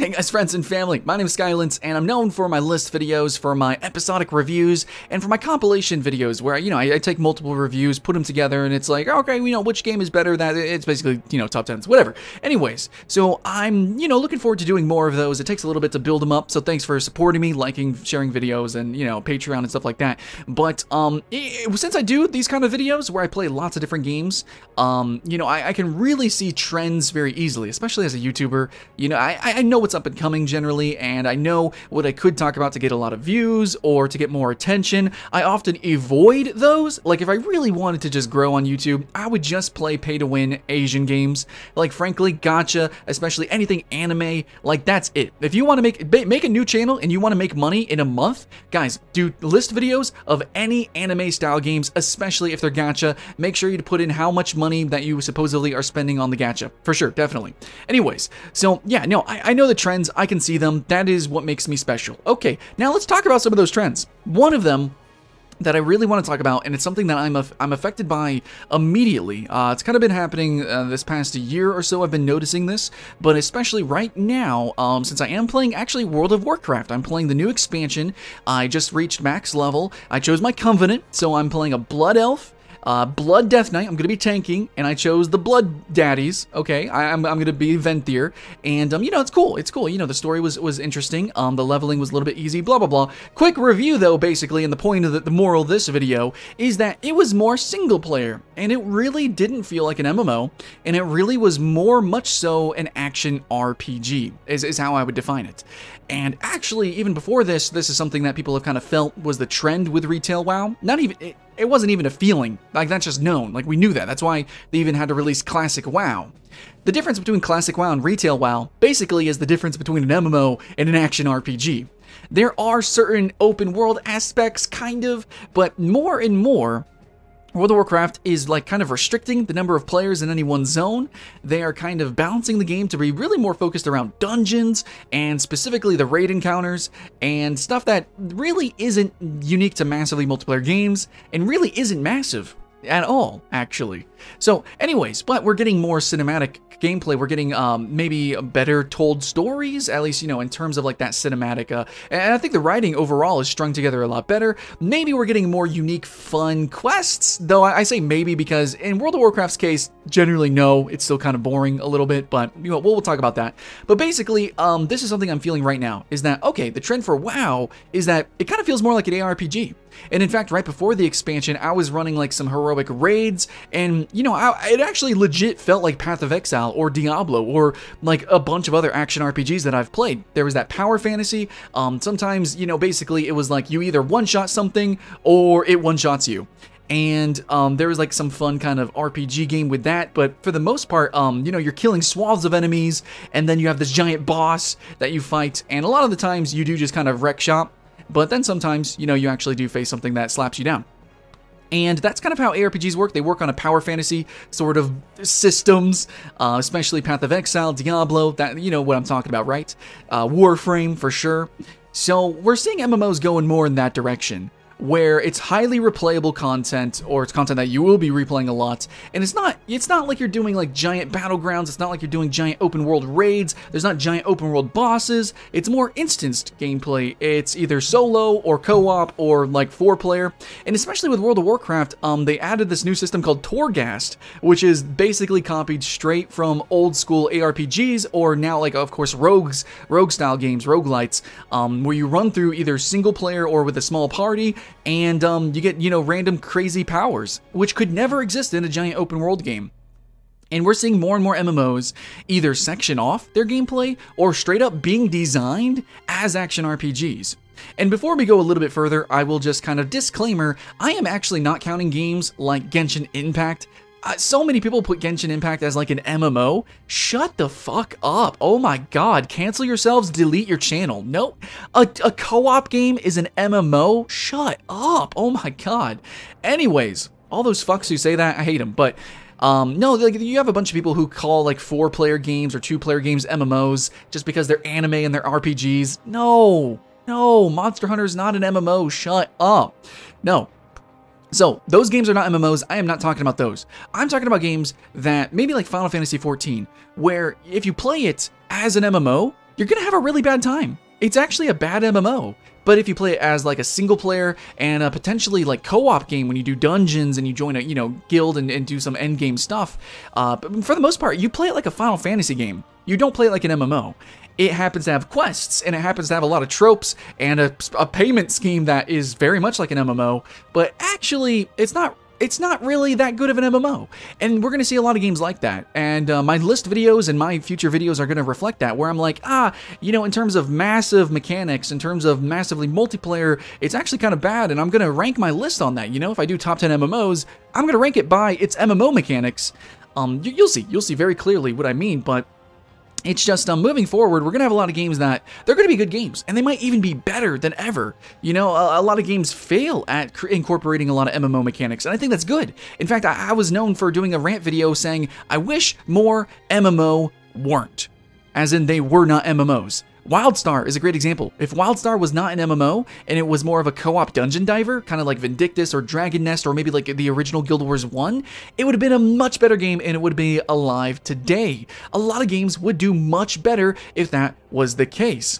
Hey guys, friends and family, my name is Skylent, and I'm known for my list videos, for my episodic reviews, and for my compilation videos where, you know, I, I take multiple reviews, put them together, and it's like, okay, you know, which game is better, that it's basically, you know, top 10s, whatever. Anyways, so I'm, you know, looking forward to doing more of those. It takes a little bit to build them up, so thanks for supporting me, liking, sharing videos, and, you know, Patreon and stuff like that. But, um, it, since I do these kind of videos where I play lots of different games, um, you know, I, I can really see trends very easily, especially as a YouTuber. You know, I, I know what's up and coming generally, and I know what I could talk about to get a lot of views or to get more attention. I often avoid those. Like, if I really wanted to just grow on YouTube, I would just play pay to win Asian games. Like, frankly, gacha, especially anything anime, like, that's it. If you want to make make a new channel and you want to make money in a month, guys, do list videos of any anime style games, especially if they're gacha. Make sure you put in how much money that you supposedly are spending on the gacha. For sure, definitely. Anyways, so yeah, no, I, I know the trends. I can see them. That is what makes me special. Okay, now let's talk about some of those trends. One of them that I really want to talk about, and it's something that I'm I'm affected by immediately. Uh, it's kind of been happening uh, this past year or so. I've been noticing this, but especially right now, um, since I am playing actually World of Warcraft. I'm playing the new expansion. I just reached max level. I chose my Covenant, so I'm playing a Blood Elf. Uh, Blood Death Knight, I'm going to be tanking, and I chose the Blood Daddies, okay? I, am I'm, I'm going to be Venthyr, and, um, you know, it's cool, it's cool. You know, the story was, was interesting, um, the leveling was a little bit easy, blah, blah, blah. Quick review, though, basically, and the point of the, the moral of this video is that it was more single player, and it really didn't feel like an MMO, and it really was more much so an action RPG, is, is how I would define it. And actually, even before this, this is something that people have kind of felt was the trend with retail WoW. Not even, it, it wasn't even a feeling. Like, that's just known. Like, we knew that. That's why they even had to release Classic WoW. The difference between Classic WoW and Retail WoW basically is the difference between an MMO and an action RPG. There are certain open world aspects, kind of, but more and more, World of Warcraft is like kind of restricting the number of players in any one zone. They are kind of balancing the game to be really more focused around dungeons and specifically the raid encounters and stuff that really isn't unique to massively multiplayer games and really isn't massive at all, actually. So, anyways, but we're getting more cinematic gameplay. We're getting um, maybe better told stories, at least, you know, in terms of like that cinematic. Uh, and I think the writing overall is strung together a lot better. Maybe we're getting more unique, fun quests, though I, I say maybe because in World of Warcraft's case, generally no, it's still kind of boring a little bit, but you know, we'll, we'll talk about that. But basically, um, this is something I'm feeling right now is that, okay, the trend for WoW is that it kind of feels more like an ARPG. And in fact, right before the expansion, I was running like some heroic raids, and you know, I, it actually legit felt like Path of Exile or Diablo or like a bunch of other action RPGs that I've played. There was that power fantasy. Um, sometimes, you know, basically it was like you either one shot something or it one shots you and um, there was like some fun kind of RPG game with that. But for the most part, um, you know, you're killing swaths of enemies, and then you have this giant boss that you fight, and a lot of the times you do just kind of wreck shop. But then sometimes, you know, you actually do face something that slaps you down. And that's kind of how ARPGs work. They work on a power fantasy sort of systems, uh, especially Path of Exile, Diablo, that you know what I'm talking about, right? Uh, Warframe for sure. So we're seeing MMOs going more in that direction where it's highly replayable content or it's content that you will be replaying a lot and it's not it's not like you're doing like giant battlegrounds it's not like you're doing giant open world raids there's not giant open world bosses it's more instanced gameplay. It's either solo or co-op or like four player and especially with World of Warcraft um they added this new system called Torghast which is basically copied straight from old school ARPGs or now like of course rogues rogue style games roguelites um where you run through either single player or with a small party and um, you get, you know, random crazy powers, which could never exist in a giant open world game. And we're seeing more and more MMOs either section off their gameplay or straight up being designed as action RPGs. And before we go a little bit further, I will just kind of disclaimer I am actually not counting games like Genshin Impact uh, so many people put Genshin Impact as like an MMO. Shut the fuck up. Oh my god. Cancel yourselves, delete your channel. No, a, a co-op game is an MMO? Shut up. Oh my god. Anyways, all those fucks who say that, I hate them. But um, no, like you have a bunch of people who call like four-player games or two-player games MMOs just because they're anime and they're RPGs. No, no, Monster Hunter is not an MMO. Shut up. No, so, those games are not MMOs. I am not talking about those. I'm talking about games that maybe like Final Fantasy XIV, where if you play it as an MMO, you're gonna have a really bad time. It's actually a bad MMO. But if you play it as like a single player and a potentially like co-op game when you do dungeons and you join a you know guild and, and do some end game stuff, uh, but for the most part, you play it like a Final Fantasy game. You don't play it like an MMO. It happens to have quests and it happens to have a lot of tropes and a, a payment scheme that is very much like an MMO, but actually it's not it's not really that good of an MMO. And we're going to see a lot of games like that. And uh, my list videos and my future videos are going to reflect that, where I'm like, ah, you know, in terms of massive mechanics, in terms of massively multiplayer, it's actually kind of bad. And I'm going to rank my list on that. You know, if I do top 10 MMOs, I'm going to rank it by its MMO mechanics. Um, you'll see, you'll see very clearly what I mean, but it's just um, moving forward, we're going to have a lot of games that they're going to be good games, and they might even be better than ever. You know, a, a lot of games fail at incorporating a lot of MMO mechanics, and I think that's good. In fact, I, I was known for doing a rant video saying, I wish more MMO weren't, as in they were not MMOs. Wildstar is a great example. If Wildstar was not an MMO and it was more of a co-op dungeon diver, kind of like Vindictus or Dragon Nest or maybe like the original Guild Wars 1, it would have been a much better game and it would be alive today. A lot of games would do much better if that was the case.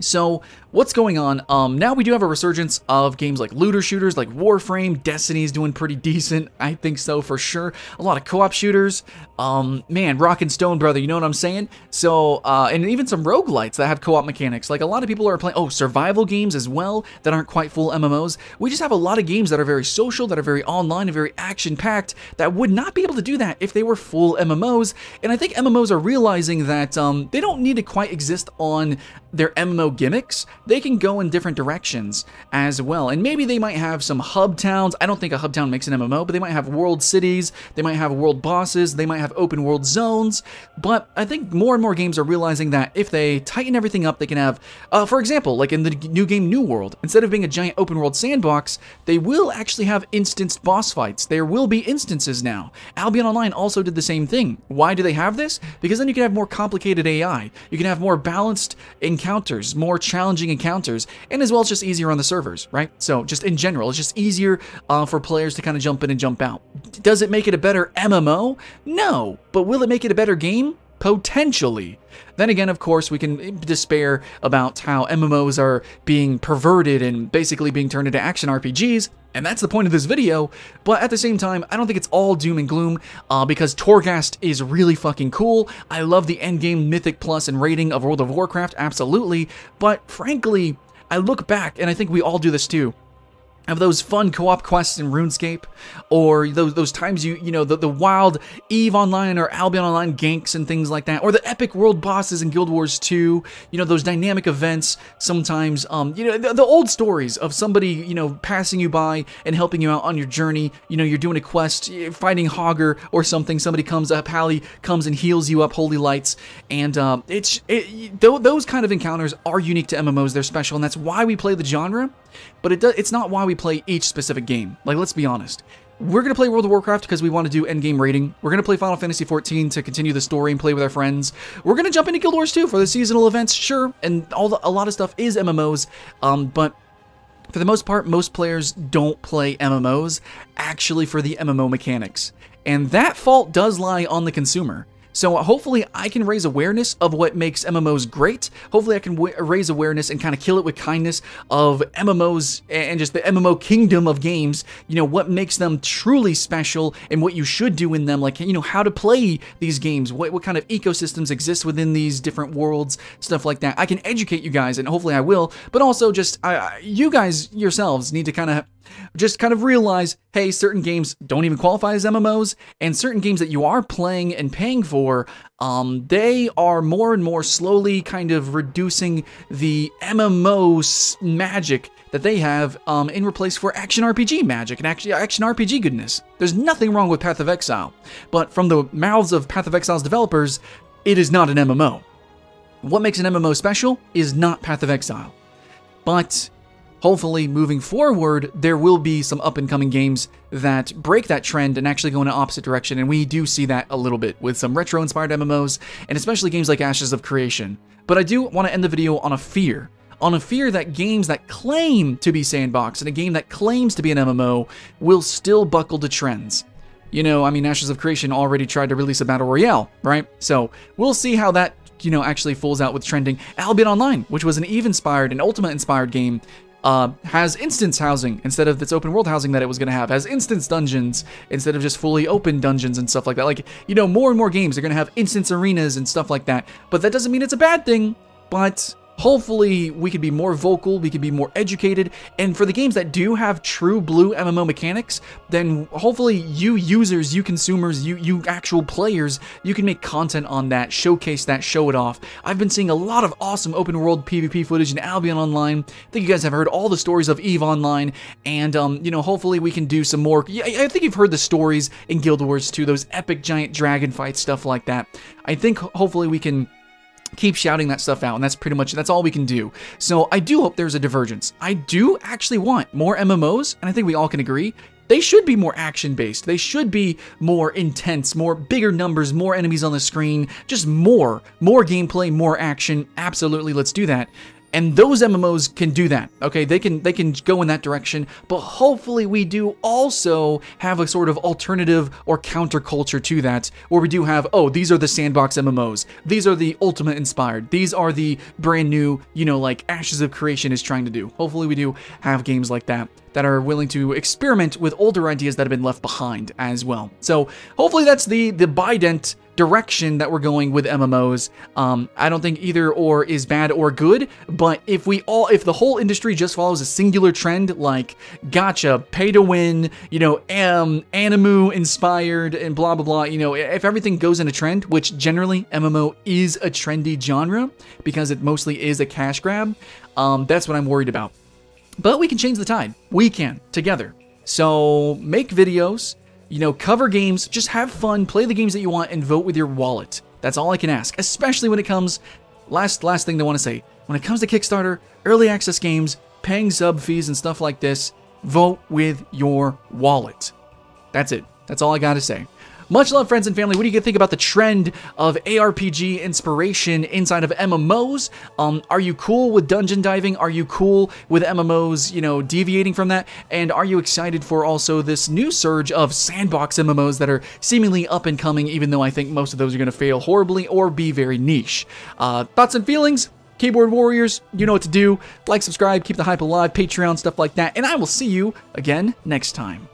So what's going on? Um, now we do have a resurgence of games like looter shooters, like Warframe. Destiny's doing pretty decent. I think so for sure. A lot of co-op shooters. Um, man, Rock and Stone Brother, you know what I'm saying? So, uh, and even some roguelites that have co-op mechanics. Like a lot of people are playing, oh, survival games as well that aren't quite full MMOs. We just have a lot of games that are very social, that are very online and very action-packed that would not be able to do that if they were full MMOs. And I think MMOs are realizing that um, they don't need to quite exist on their MMO gimmicks they can go in different directions as well. And maybe they might have some hub towns. I don't think a hub town makes an MMO, but they might have world cities, they might have world bosses, they might have open world zones. But I think more and more games are realizing that if they tighten everything up, they can have, uh, for example, like in the new game New World, instead of being a giant open world sandbox, they will actually have instanced boss fights. There will be instances now. Albion Online also did the same thing. Why do they have this? Because then you can have more complicated AI. You can have more balanced encounters, more challenging encounters, and as well it's just easier on the servers, right? So just in general, it's just easier uh, for players to kind of jump in and jump out. Does it make it a better MMO? No, but will it make it a better game? Potentially. Then again, of course, we can despair about how MMOs are being perverted and basically being turned into action RPGs, and that's the point of this video, but at the same time, I don't think it's all doom and gloom, uh, because Torghast is really fucking cool. I love the endgame Mythic Plus and rating of World of Warcraft, absolutely, but frankly, I look back, and I think we all do this too, of those fun co-op quests in RuneScape, or those those times you you know the, the wild Eve Online or Albion Online ganks and things like that, or the epic world bosses in Guild Wars 2, you know those dynamic events. Sometimes, um, you know the, the old stories of somebody you know passing you by and helping you out on your journey. You know you're doing a quest, fighting Hogger or something. Somebody comes up, Hallie comes and heals you up, Holy Lights, and uh, it's it, those kind of encounters are unique to MMOs. They're special, and that's why we play the genre but it it's not why we play each specific game. Like, let's be honest. We're going to play World of Warcraft because we want to do endgame rating. We're going to play Final Fantasy XIV to continue the story and play with our friends. We're going to jump into Guild Wars 2 for the seasonal events, sure, and all the, a lot of stuff is MMOs, um, but for the most part, most players don't play MMOs actually for the MMO mechanics. And that fault does lie on the consumer. So uh, hopefully I can raise awareness of what makes MMOs great. Hopefully I can uh, raise awareness and kind of kill it with kindness of MMOs and just the MMO kingdom of games, you know, what makes them truly special and what you should do in them, like, you know, how to play these games, what, what kind of ecosystems exist within these different worlds, stuff like that. I can educate you guys and hopefully I will, but also just I, you guys yourselves need to kind of just kind of realize, hey, certain games don't even qualify as MMOs, and certain games that you are playing and paying for, um, they are more and more slowly kind of reducing the MMO magic that they have um, in replace for action RPG magic and action, action RPG goodness. There's nothing wrong with Path of Exile, but from the mouths of Path of Exile's developers, it is not an MMO. What makes an MMO special is not Path of Exile. But hopefully moving forward, there will be some up and coming games that break that trend and actually go in an opposite direction. And we do see that a little bit with some retro inspired MMOs and especially games like Ashes of Creation. But I do want to end the video on a fear. On a fear that games that claim to be sandbox and a game that claims to be an MMO will still buckle to trends. You know, I mean, Ashes of Creation already tried to release a Battle Royale, right? So we'll see how that you know, actually falls out with trending. Albion Online, which was an Eve-inspired and Ultima-inspired game, uh, has instance housing instead of its open world housing that it was going to have, has instance dungeons instead of just fully open dungeons and stuff like that. Like, you know, more and more games are going to have instance arenas and stuff like that. But that doesn't mean it's a bad thing, but Hopefully, we could be more vocal, we could be more educated, and for the games that do have true blue MMO mechanics, then hopefully you users, you consumers, you, you actual players, you can make content on that, showcase that, show it off. I've been seeing a lot of awesome open world PvP footage in Albion Online. I think you guys have heard all the stories of EVE Online, and, um, you know, hopefully we can do some more. I think you've heard the stories in Guild Wars 2, those epic giant dragon fights, stuff like that. I think hopefully we can keep shouting that stuff out and that's pretty much that's all we can do. So i do hope there's a divergence. I do actually want more mmos and i think we all can agree they should be more action based they should be more intense more bigger numbers more enemies on the screen just more more gameplay more action. Absolutely let's do that and those MMOs can do that. Okay, they can they can go in that direction, but hopefully we do also have a sort of alternative or counterculture to that where we do have oh, these are the sandbox MMOs. These are the Ultima inspired. These are the brand new, you know, like Ashes of Creation is trying to do. Hopefully we do have games like that that are willing to experiment with older ideas that have been left behind as well. So, hopefully that's the the Bident direction that we're going with MMOs. Um, I don't think either or is bad or good, but if we all, if the whole industry just follows a singular trend like gacha, pay to win, you know, um, Animu inspired and blah blah blah, you know, if everything goes in a trend, which generally MMO is a trendy genre because it mostly is a cash grab, um, that's what I'm worried about. But we can change the tide. We can together. So make videos you know, cover games, just have fun, play the games that you want, and vote with your wallet. That's all I can ask, especially when it comes, last, last thing I want to say, when it comes to Kickstarter, early access games, paying sub fees and stuff like this, vote with your wallet. That's it. That's all I got to say. Much love, friends and family. What do you think about the trend of ARPG inspiration inside of MMOs? Um, are you cool with dungeon diving? Are you cool with MMOs, you know, deviating from that? And are you excited for also this new surge of sandbox MMOs that are seemingly up and coming, even though I think most of those are going to fail horribly or be very niche? Uh, thoughts and feelings? Keyboard Warriors, you know what to do. Like, subscribe, keep the hype alive, Patreon, stuff like that. And I will see you again next time.